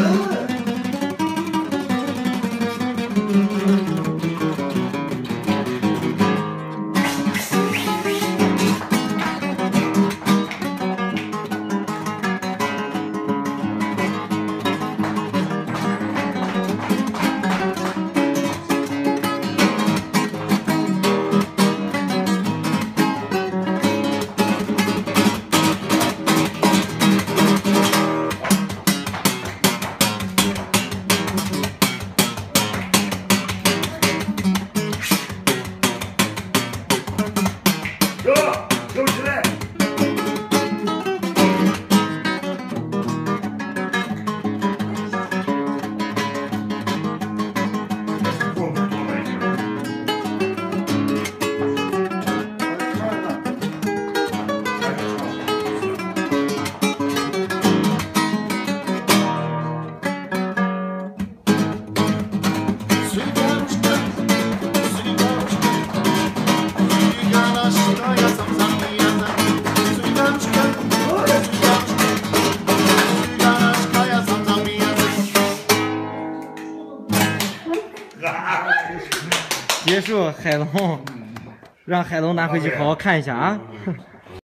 Ooh. 跳，给我起来。结束，海龙，让海龙拿回去好好看一下啊。